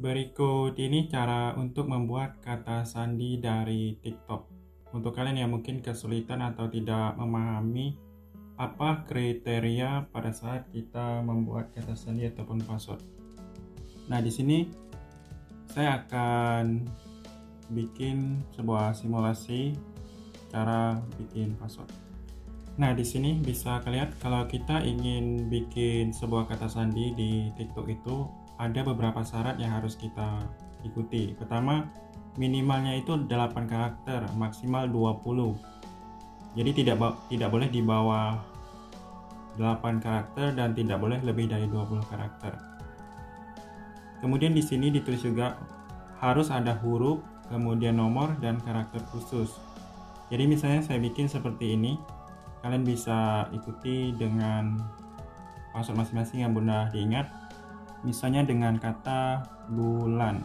Berikut ini cara untuk membuat kata sandi dari TikTok. Untuk kalian yang mungkin kesulitan atau tidak memahami apa kriteria pada saat kita membuat kata sandi ataupun password. Nah, di sini saya akan bikin sebuah simulasi cara bikin password. Nah, di sini bisa kalian kalau kita ingin bikin sebuah kata sandi di TikTok itu ada beberapa syarat yang harus kita ikuti. Pertama, minimalnya itu 8 karakter, maksimal 20. Jadi tidak tidak boleh di bawah 8 karakter dan tidak boleh lebih dari 20 karakter. Kemudian di sini ditulis juga harus ada huruf, kemudian nomor dan karakter khusus. Jadi misalnya saya bikin seperti ini, kalian bisa ikuti dengan password masing-masing yang mudah diingat misalnya dengan kata bulan.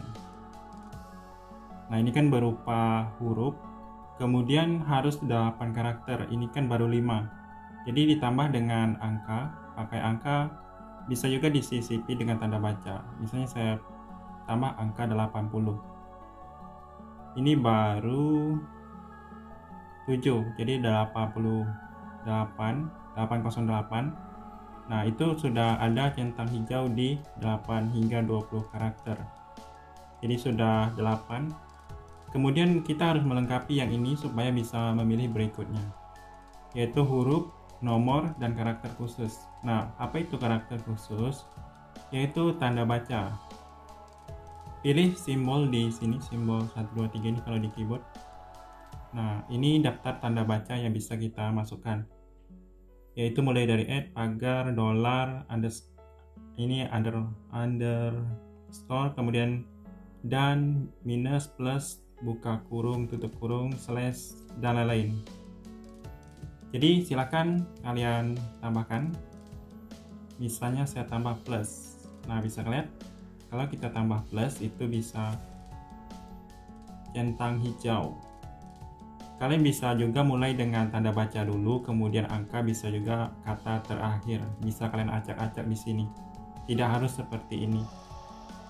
Nah, ini kan berupa huruf, kemudian harus 8 karakter, ini kan baru 5. Jadi ditambah dengan angka, pakai angka bisa juga disisipi dengan tanda baca. Misalnya saya tambah angka 80. Ini baru 7, jadi 88, 808 Nah, itu sudah ada centang hijau di 8 hingga 20 karakter. Jadi sudah 8. Kemudian kita harus melengkapi yang ini supaya bisa memilih berikutnya. Yaitu huruf, nomor, dan karakter khusus. Nah, apa itu karakter khusus? Yaitu tanda baca. Pilih simbol di sini, simbol 1, 2, 3 ini kalau di keyboard. Nah, ini daftar tanda baca yang bisa kita masukkan yaitu mulai dari add, pagar, dolar, under ini under underscore, kemudian dan minus plus buka kurung tutup kurung slash dan lain-lain. Jadi silakan kalian tambahkan. Misalnya saya tambah plus. Nah bisa kalian kalau kita tambah plus itu bisa centang hijau Kalian bisa juga mulai dengan tanda baca dulu, kemudian angka bisa juga kata terakhir. Bisa kalian acak-acak di sini. Tidak harus seperti ini.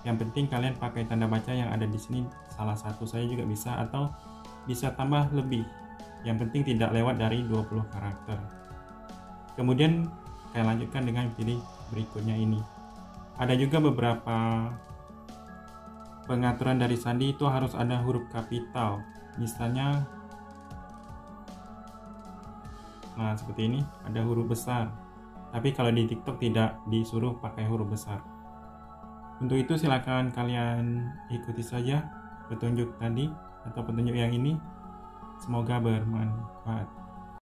Yang penting kalian pakai tanda baca yang ada di sini salah satu saya juga bisa atau bisa tambah lebih. Yang penting tidak lewat dari 20 karakter. Kemudian kalian lanjutkan dengan pilih berikutnya ini. Ada juga beberapa pengaturan dari sandi itu harus ada huruf kapital. Misalnya Nah, seperti ini ada huruf besar. Tapi kalau di TikTok tidak disuruh pakai huruf besar. Untuk itu silakan kalian ikuti saja petunjuk tadi atau petunjuk yang ini. Semoga bermanfaat.